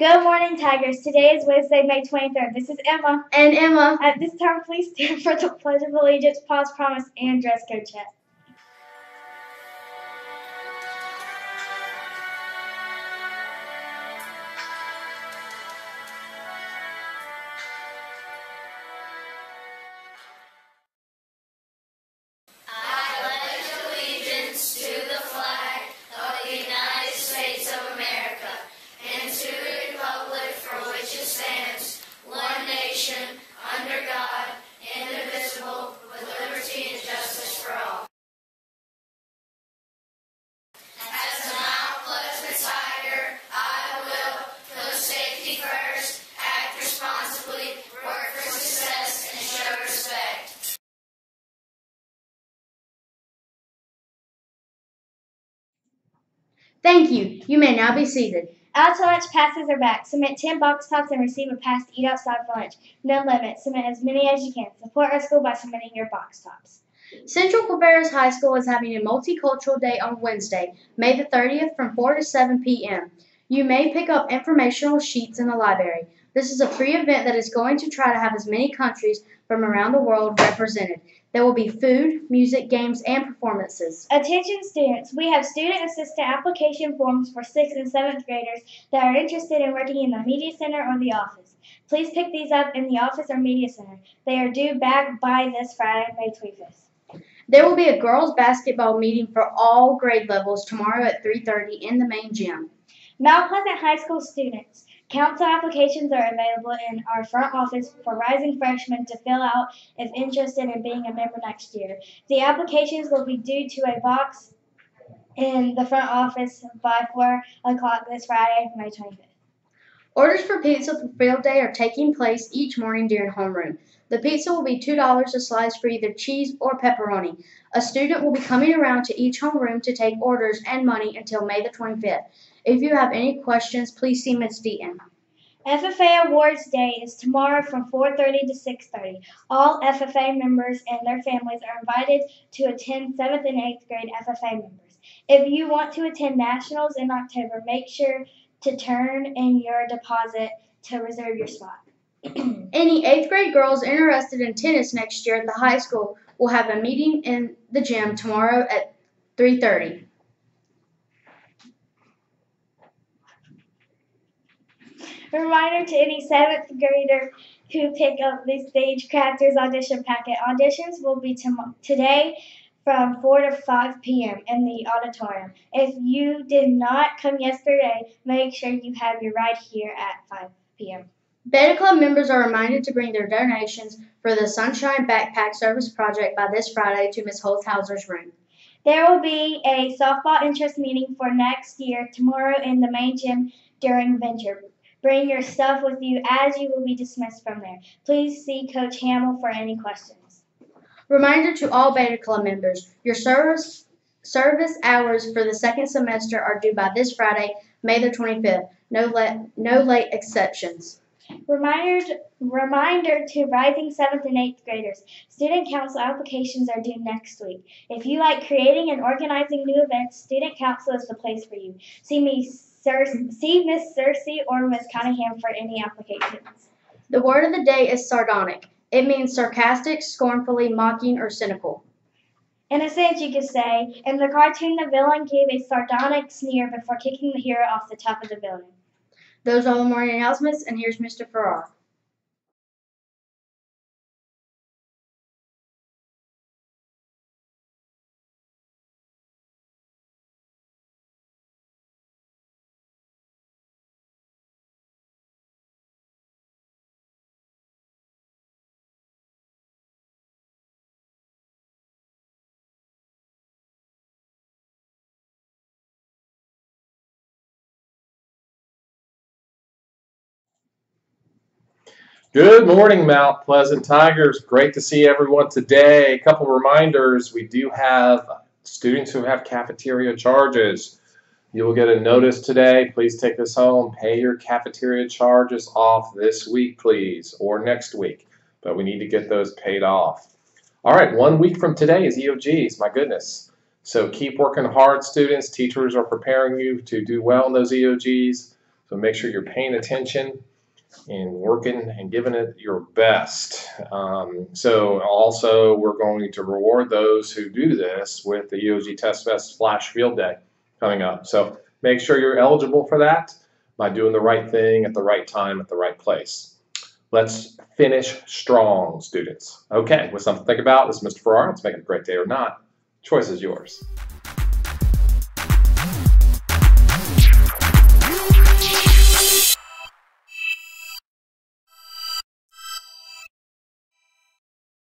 Good morning, Tigers. Today is Wednesday, May 23rd. This is Emma. And Emma. At this time, please stand for the Pledge of Allegiance, pause, promise, and dress code check. Thank you. You may now be seated. Out to lunch passes are back. Submit 10 box tops and receive a pass to eat outside for lunch. No limit. Submit as many as you can. Support our school by submitting your box tops. Central Cabarrus High School is having a multicultural day on Wednesday, May the 30th from 4 to 7 p.m. You may pick up informational sheets in the library. This is a free event that is going to try to have as many countries from around the world represented. There will be food, music, games, and performances. Attention students, we have student assistant application forms for 6th and 7th graders that are interested in working in the Media Center or the office. Please pick these up in the office or Media Center. They are due back by this Friday, May 25th. There will be a girls basketball meeting for all grade levels tomorrow at 3:30 in the main gym. Mount Pleasant High School students, council applications are available in our front office for rising freshmen to fill out if interested in being a member next year. The applications will be due to a box in the front office by 4 o'clock this Friday, May 25th. Orders for pizza for field day are taking place each morning during homeroom. The pizza will be $2 a slice for either cheese or pepperoni. A student will be coming around to each homeroom to take orders and money until May the 25th. If you have any questions, please see Ms. Deaton. FFA Awards Day is tomorrow from 4:30 to 6:30. All FFA members and their families are invited to attend 7th and 8th grade FFA members. If you want to attend nationals in October, make sure to turn in your deposit to reserve your spot. Any 8th grade girls interested in tennis next year at the high school will have a meeting in the gym tomorrow at 3:30. Reminder to any seventh grader who pick up the Stagecrafters audition packet. Auditions will be tom- today from 4 to 5 p.m. in the auditorium. If you did not come yesterday, make sure you have your ride here at 5 p.m. Beta Club members are reminded to bring their donations for the Sunshine Backpack Service Project by this Friday to Ms. Holthauser's room. There will be a softball interest meeting for next year tomorrow in the main gym during venture. Bring your stuff with you as you will be dismissed from there. Please see Coach Hamill for any questions. Reminder to all Beta Club members, your service service hours for the second semester are due by this Friday, May the 25th. No late no late exceptions. Reminder, reminder to rising 7th and 8th graders. Student council applications are due next week. If you like creating and organizing new events, Student Council is the place for you. See me, Sir, see Miss Cersei or Miss Cunningham for any applications. The word of the day is sardonic. It means sarcastic, scornfully, mocking, or cynical. In a sense, you could say, in the cartoon, the villain gave a sardonic sneer before kicking the hero off the top of the building. Those are all the morning announcements, and here's Mr. Farrar. Good morning, Mount Pleasant Tigers. Great to see everyone today. A couple reminders. We do have students who have cafeteria charges. You will get a notice today. Please take this home. Pay your cafeteria charges off this week, please, or next week. But we need to get those paid off. All right, one week from today is EOGs. My goodness. So keep working hard, students. Teachers are preparing you to do well in those EOGs. So make sure you're paying attention and working and giving it your best. Um, so also we're going to reward those who do this with the EOG Test Fest Flash Field Day coming up. So make sure you're eligible for that by doing the right thing at the right time at the right place. Let's finish strong, students. Okay, with something to think about. This is Mr. Farrar. Let's make it a great day or not. Choice is yours.